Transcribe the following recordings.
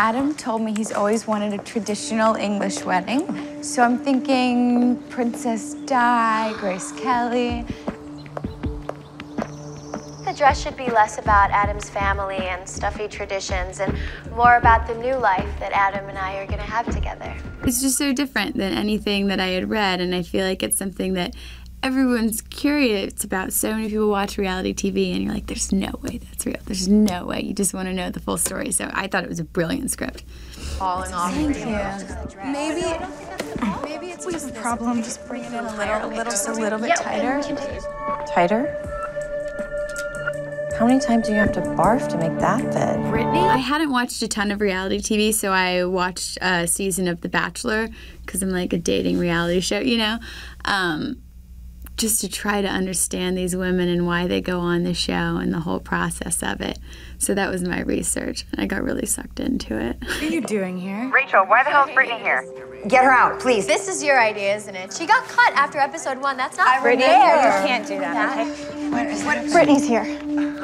Adam told me he's always wanted a traditional English wedding. So I'm thinking Princess Di, Grace Kelly. The dress should be less about Adam's family and stuffy traditions and more about the new life that Adam and I are going to have together. It's just so different than anything that I had read, and I feel like it's something that everyone's curious about. So many people watch reality TV, and you're like, there's no way that's real. There's no way. You just want to know the full story. So I thought it was a brilliant script. Falling off. Thank you. Maybe, maybe it's just a problem. Just bring it in a little, a little, just a little bit tighter. Tighter? How many times do you have to barf to make that fit? Brittany? I hadn't watched a ton of reality TV, so I watched a season of The Bachelor because I'm like a dating reality show, you know? Um, just to try to understand these women and why they go on the show and the whole process of it. So that was my research, and I got really sucked into it. What are you doing here? Rachel, why the hell is Brittany here? Get her out, please. This is your idea, isn't it? She got cut after episode one. That's not Brittany, fair. you can't do that. Okay. Brittany's here.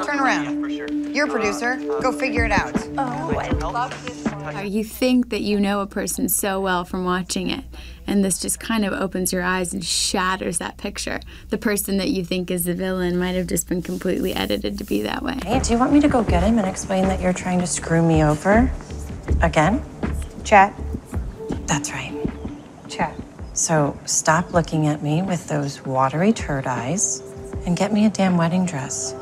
Turn around. You're a producer. Go figure it out. Oh, Or you think that you know a person so well from watching it, and this just kind of opens your eyes and shatters that picture. The person that you think is the villain might have just been completely edited to be that way. Hey, do you want me to go get him and explain that you're trying to screw me over? Again? Chet. That's right. Chet. So stop looking at me with those watery turd eyes and get me a damn wedding dress.